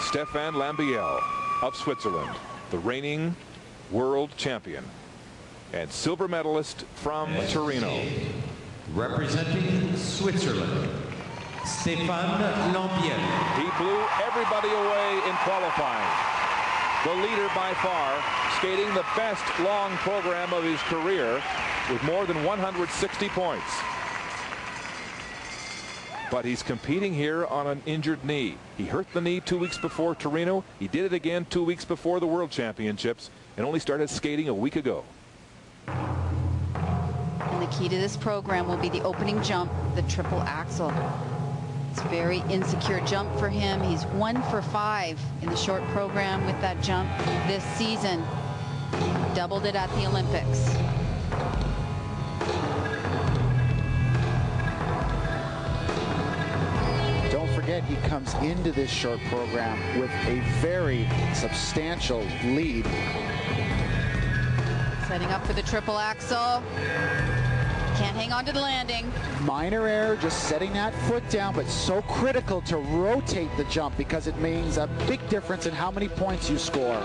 Stefan Lambiel of Switzerland, the reigning world champion and silver medalist from Torino. Representing Switzerland, Stefan Lambiel. He blew everybody away in qualifying. The leader by far, skating the best long program of his career with more than 160 points. But he's competing here on an injured knee. He hurt the knee two weeks before Torino. He did it again two weeks before the World Championships and only started skating a week ago. And the key to this program will be the opening jump, the triple axel. It's a very insecure jump for him. He's one for five in the short program with that jump this season. Doubled it at the Olympics. Forget, he comes into this short program with a very substantial lead. Setting up for the triple axel. Can't hang on to the landing. Minor error, just setting that foot down, but so critical to rotate the jump because it means a big difference in how many points you score.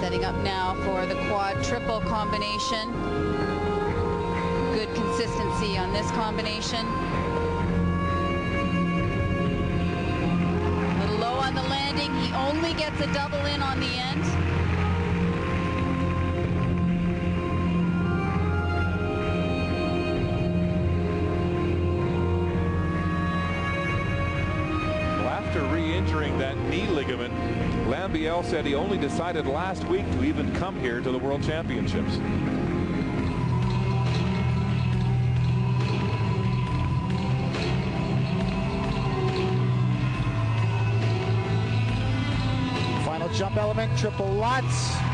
Setting up now for the quad triple combination. Good consistency on this combination. A little low on the landing. He only gets a double in on the end. Re-injuring that knee ligament, Lambiel said he only decided last week to even come here to the World Championships. Jump element, triple Lutz.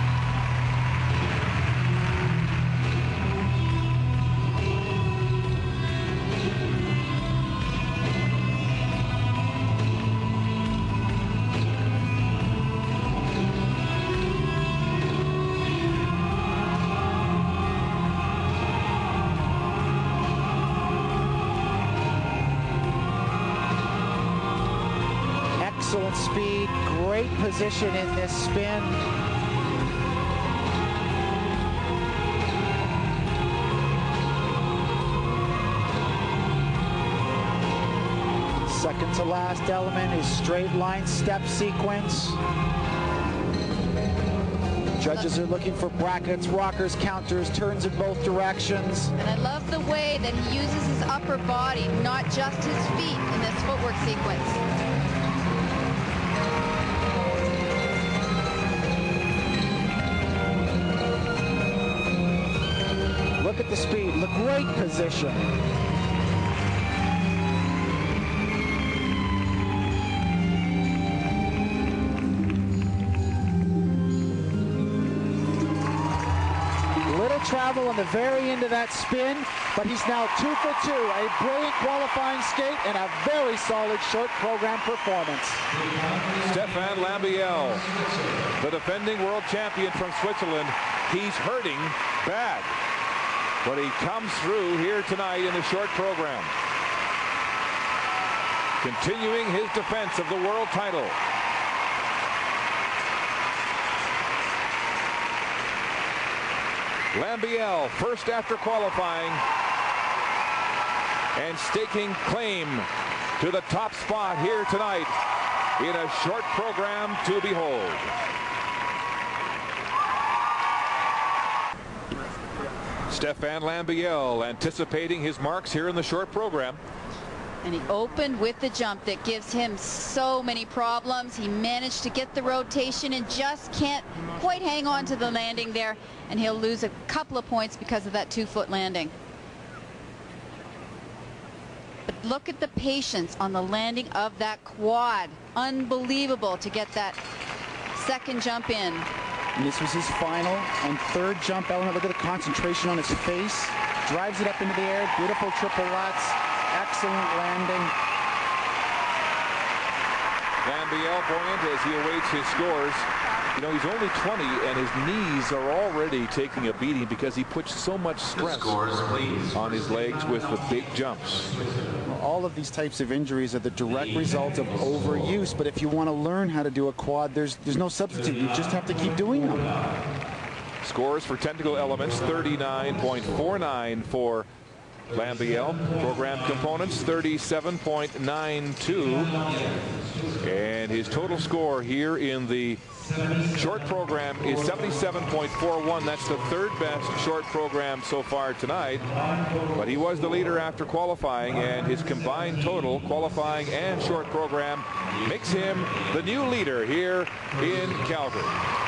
Excellent speed, great position in this spin. Second to last element is straight line step sequence. Judges are looking for brackets, rockers, counters, turns in both directions. And I love the way that he uses his upper body, not just his feet in this footwork sequence. Look at the speed, the great position. Little travel on the very end of that spin, but he's now two for two. A brilliant qualifying skate and a very solid short program performance. Stefan Lambiel, the defending world champion from Switzerland, he's hurting bad. But he comes through here tonight in the short program. Continuing his defense of the world title. Lambiel first after qualifying and staking claim to the top spot here tonight in a short program to behold. Stefan Lambiel anticipating his marks here in the short program. And he opened with the jump that gives him so many problems. He managed to get the rotation and just can't quite hang on to the landing there. And he'll lose a couple of points because of that two-foot landing. But look at the patience on the landing of that quad. Unbelievable to get that second jump in. And this was his final and third jump element. Look at the concentration on his face. Drives it up into the air. Beautiful triple Lutz. Excellent landing. Lambiel buoyant as he awaits his scores. You know, he's only 20 and his knees are already taking a beating because he puts so much stress Scores, on his legs with the big jumps. All of these types of injuries are the direct result of overuse. But if you want to learn how to do a quad, there's there's no substitute. You just have to keep doing them. Scores for technical elements 39.49 for Lambiel. Program components 37.92. His total score here in the short program is 77.41. That's the third best short program so far tonight. But he was the leader after qualifying, and his combined total, qualifying and short program, makes him the new leader here in Calgary.